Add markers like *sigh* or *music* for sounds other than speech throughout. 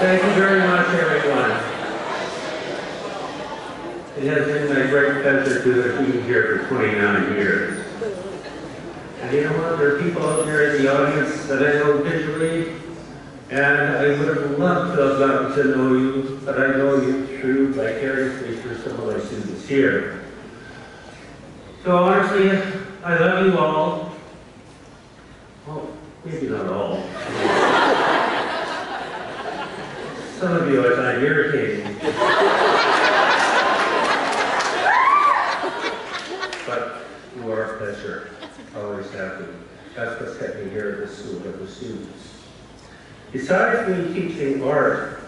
Thank you very much, everyone. It has been my great pleasure to be here for 29 years. And you know what? There are people out there in the audience that I know visually, and I would have loved to have gotten to know you, but I know you through vicariously through some of my students here. So honestly, I love you all. Well, maybe not all. Some of you I find irritating. but you are a pleasure. Always been. That's what's kept me here at the school with the students. Besides me teaching art,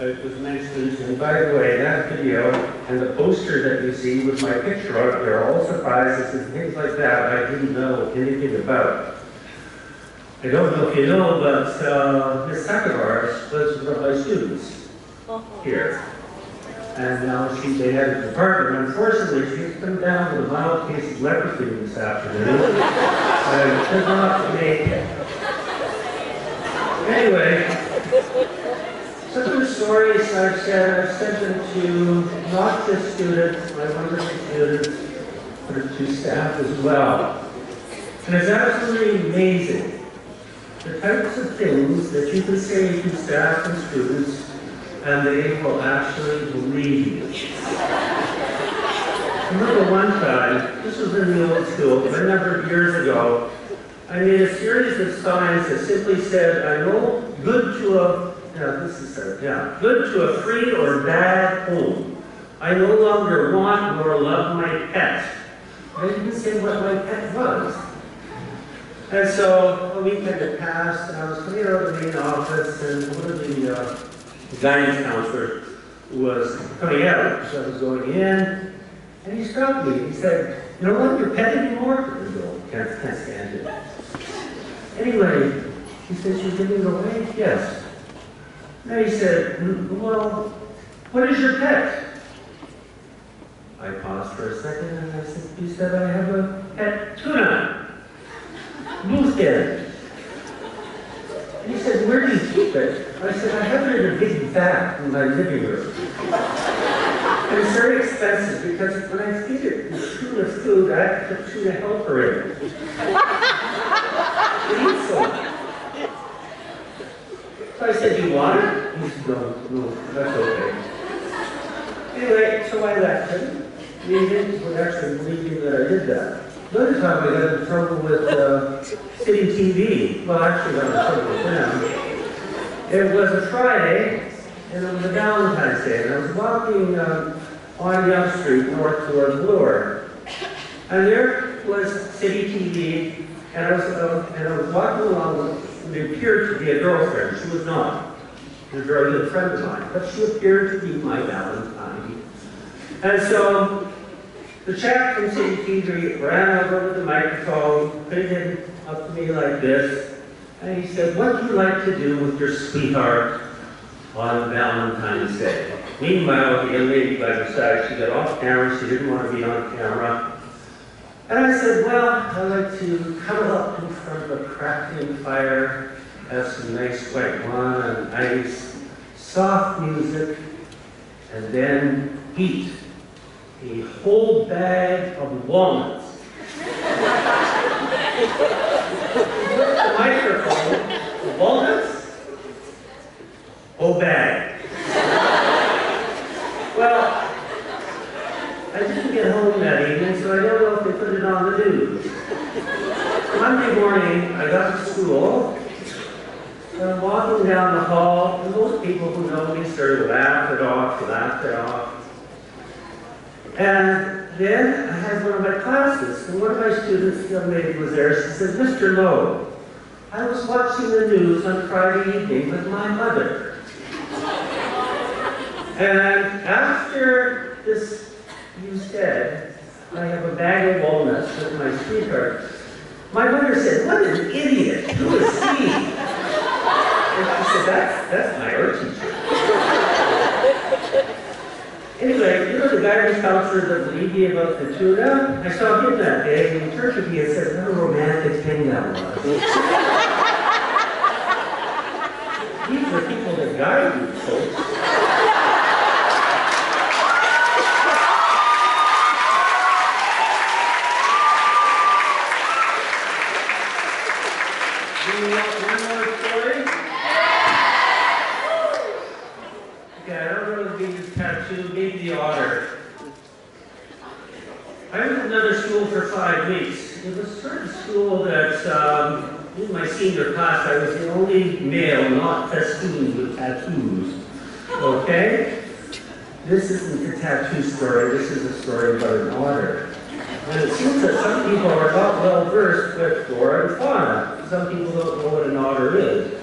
it was mentioned, and by the way, that video and the poster that you see with my picture out there, all surprises and things like that, I didn't know anything about. I don't know if you know, but uh, Ms was one of my students here. And now she, they had a department. Unfortunately, she's come down with a mild case of leprosy this afternoon. *laughs* and could not make it. Anyway, some of the stories I've said, I've sent them to not just students, my wonderful students, but to staff as well. And it's absolutely amazing the types of things that you can say to staff and students, and they will actually believe you. I remember one time, this was in the old school, but a number of years ago, I made a series of signs that simply said, I know good to a, yeah, this is it, yeah, good to a free or bad home. I no longer want nor love my pet. I didn't say what my pet was. And so a week had passed, and I was coming out of the main office, and one of the uh, guidance counselor was coming out. So I was going in, and he stopped me. He said, "You don't want your pet anymore?" I go, "Can't, can't stand it." Anyway, he said, "You're giving it away?" Yes. And he said, hmm, "Well, what is your pet?" I paused for a second, and I said, "You said I have a pet tuna." blue skin. And he said, where do you keep it? I said, I have it in a big vat in my living room. And it's very expensive because when I feed it tuna food, I have to put tuna helper in *laughs* so I said, you want it? He said, no, no, that's okay. Anyway, so I left him. He didn't actually believe that I did that. Another time I got in trouble with uh, City TV. Well, actually, I got in trouble with them. It was a Friday, and it was a Valentine's Day, and I was walking um, on Yonge Street north towards Bloor. And there was City TV, and I was, uh, and I was walking along, it appeared to be a girlfriend. She was not. She was a very good friend of mine, but she appeared to be my Valentine. And so the chap from City TV ran over with the microphone, put it up to me like this, and he said, what do you like to do with your sweetheart on Valentine's Day? Meanwhile, the young lady by her side, she got off camera, she didn't want to be on camera. And I said, well, I like to cuddle up in front of a crackling fire, have some nice white wine and ice, soft music, and then eat a whole bag of walnuts. *laughs* the whole well, I didn't get home that evening, so I don't know if they put it on the news. Monday morning, I got to school, and I'm walking down the hall, and most people who know me sort of laugh it off, laugh it off. And then I had one of my classes, and one of my students, young lady was there, she said, Mr. Low, I was watching the news on Friday evening with my mother. and after this you said, I have a bag of walnuts with my sweetheart, my mother said, what an idiot, who is he? And she said, that's, that's my art teacher. Anyway, you know the guidance counselor that lead me about the tuna? I saw him that day in church, and said, what a romantic thing that was. *laughs* These were people that guide you, folks. For five weeks. It was a certain school that, um, in my senior class, I was the only male not festooned with tattoos. Okay? This isn't a tattoo story, this is a story about an otter. And it seems that some people are not well versed with flora and fauna. Some people don't know what an otter is.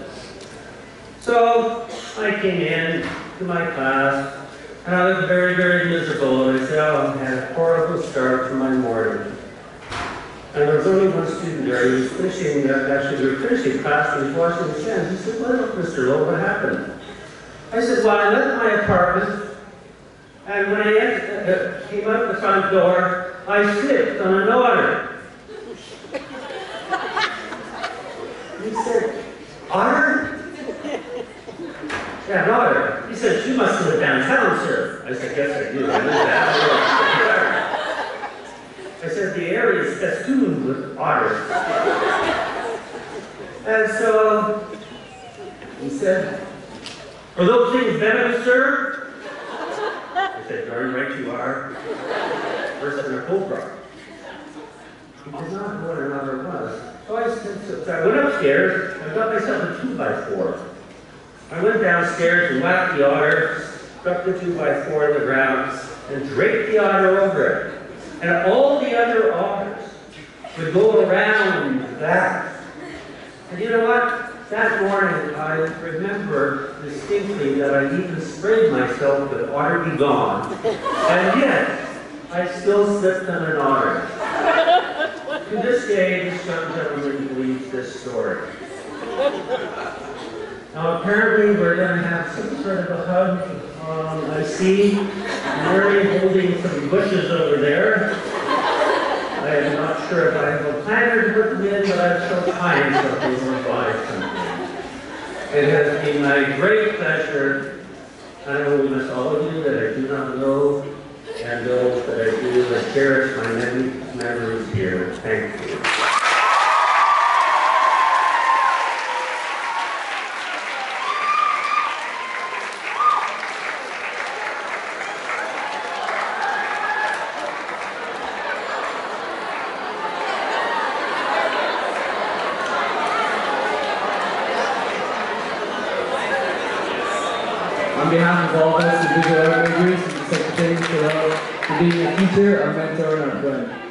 So I came in to my class, and I was very, very miserable, and I said, oh, I had a horrible start to my morning. And there was only one student there, he was finishing, uh, actually, we were finishing class, and he was washing his hands. He said, well, Mr. Low, what happened? I said, well, I left my apartment, and when I en- uh, came out the front door, I slipped on an otter. He said, otter? Yeah, an otter. He said, you must live downtown, sir. I said, yes, I do. I live downtown. I said, the area is festooned with otters. And so, he said, are those things venomous, sir? I said, darn right you are. Worse than a cobra. He did not know what an otter was. So I said, so I went upstairs, I got myself a two by four. I went downstairs and whacked the otter, stuck the two by four in the ground, and draped the otter over it. And all the other otters go around that. And you know what? That morning, I remember distinctly that I even sprayed myself with Otter Be Gone. And yet, I still slipped on an otter. To this day, this young gentleman believes this story. Now, apparently, we're going to have some sort of a hug. Um, I see Mary holding some bushes over there. Sure if I have a planner to put them in, but I've so kind so they will buy something. It has been my great pleasure, I miss all of you that I do not know, and those that I do, and cherish my many memories here. Thank you. On behalf of all of us, the visual art majors, and the secretary, Shalom, for being a teacher, our mentor, and our friend.